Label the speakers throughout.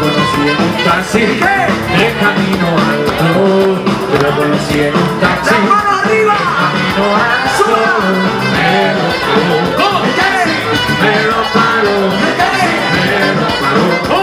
Speaker 1: conocí en un taxi
Speaker 2: De
Speaker 1: camino al amor Yo la conocí en un taxi
Speaker 2: ¡La arriba! De
Speaker 1: camino al
Speaker 2: sol.
Speaker 1: Me lo paró Me lo paró Me lo paró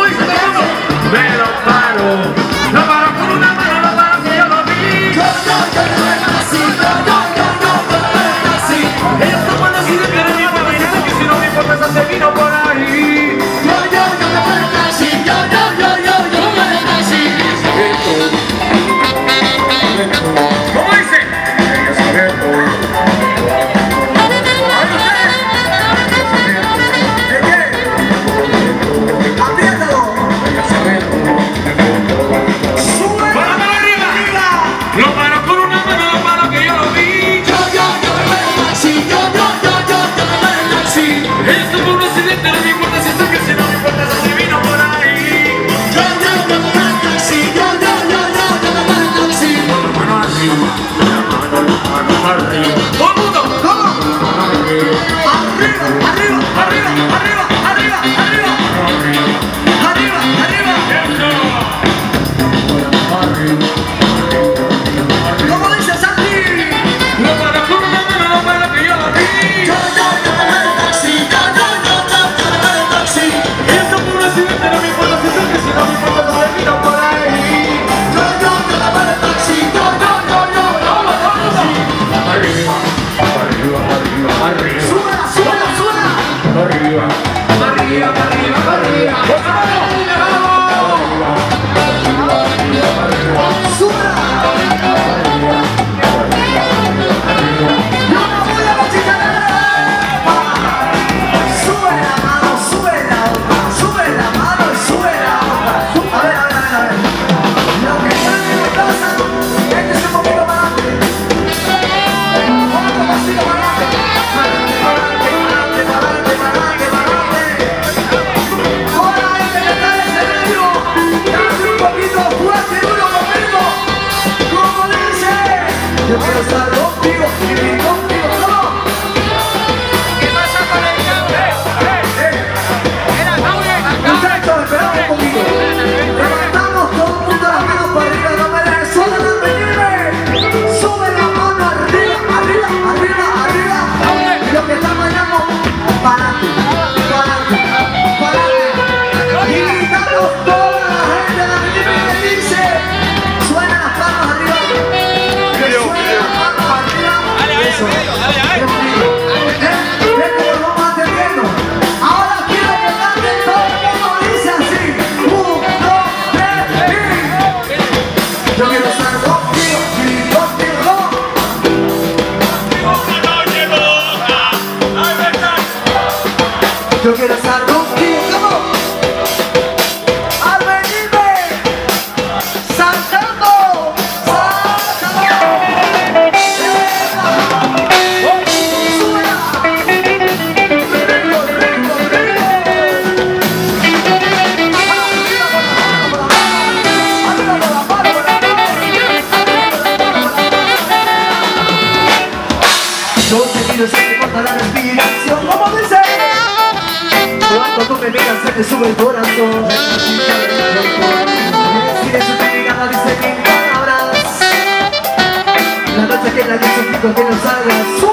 Speaker 2: te sube el corazón. Si de su mirada dice mil palabras La noche que la yo sentí que no salgas.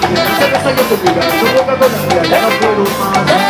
Speaker 2: conmigo, sé que soy tu vida, no puedo más.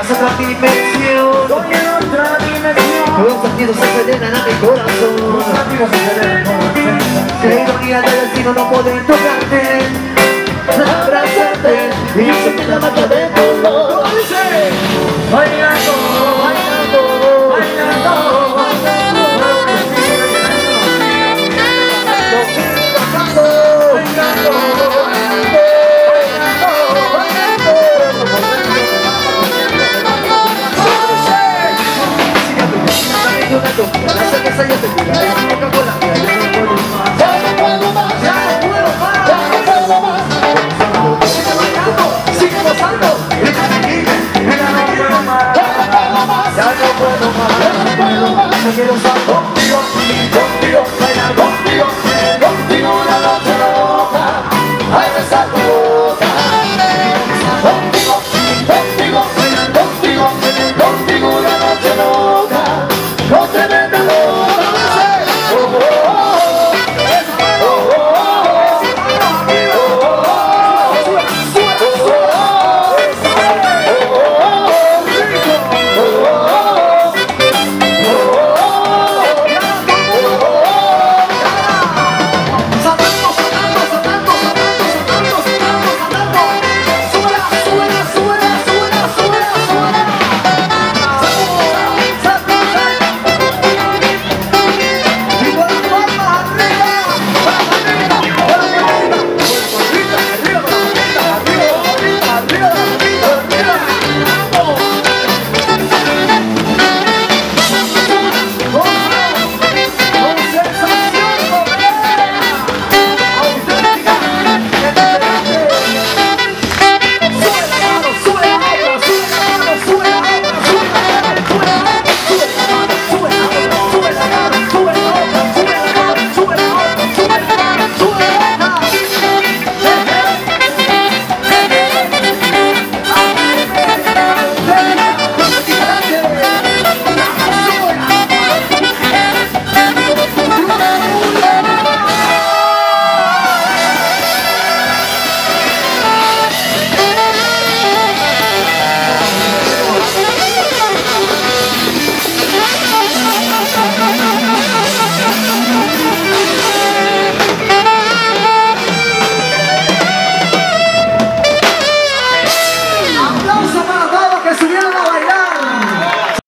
Speaker 2: Pasas a otra dimensión. Soy
Speaker 1: en otra dimensión.
Speaker 2: Los sentidos se aceleran a mi corazón. Los
Speaker 1: sentidos se aceleran a mi corazón.
Speaker 2: La ironía del destino no poder tocarte. Abrazarte Y sentir la mata de dolor.
Speaker 1: ¡Oye!
Speaker 2: Ya no puedo más, ya no puedo más. Yo quiero estar contigo, contigo Bailar contigo, contigo la noche